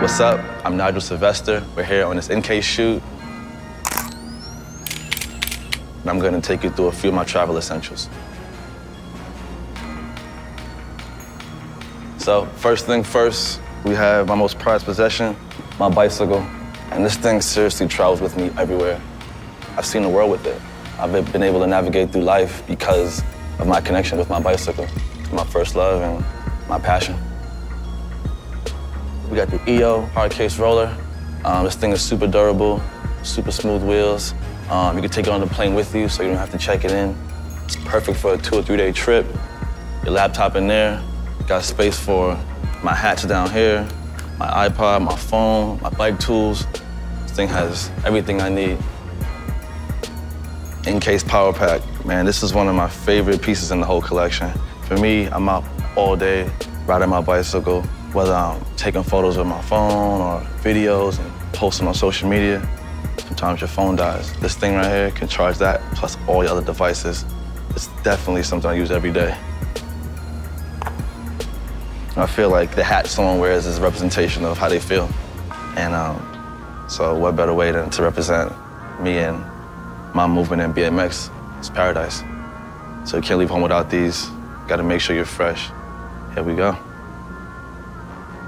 What's up? I'm Nigel Sylvester. We're here on this Incase shoot. And I'm gonna take you through a few of my travel essentials. So, first thing first, we have my most prized possession, my bicycle. And this thing seriously travels with me everywhere. I've seen the world with it. I've been able to navigate through life because of my connection with my bicycle. My first love and my passion. We got the EO hard case roller. Um, this thing is super durable, super smooth wheels. Um, you can take it on the plane with you so you don't have to check it in. It's perfect for a two or three day trip. Your laptop in there. Got space for my hats down here, my iPod, my phone, my bike tools. This thing has everything I need. Incase power pack. Man, this is one of my favorite pieces in the whole collection. For me, I'm out all day riding my bicycle, whether I'm taking photos with my phone or videos and posting on social media. Sometimes your phone dies. This thing right here can charge that, plus all your other devices. It's definitely something I use every day. I feel like the hat someone wears is a representation of how they feel. And um, so what better way than to represent me and my movement in BMX? It's paradise. So you can't leave home without these. Gotta make sure you're fresh. Here we go.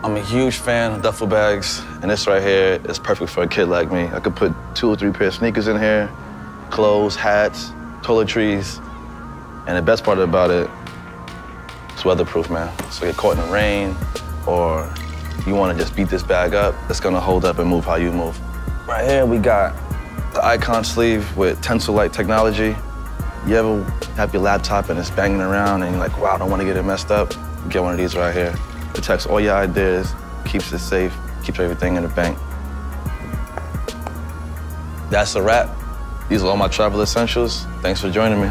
I'm a huge fan of duffel bags, and this right here is perfect for a kid like me. I could put two or three pair of sneakers in here, clothes, hats, toiletries, and the best part about it, it's weatherproof, man. So get caught in the rain, or you want to just beat this bag up, it's gonna hold up and move how you move. Right here, we got the Icon sleeve with Tensaerlite technology. You ever have your laptop and it's banging around and you're like, wow, I don't want to get it messed up? Get one of these right here. Protects all your ideas, keeps it safe, keeps everything in the bank. That's a wrap. These are all my travel essentials. Thanks for joining me.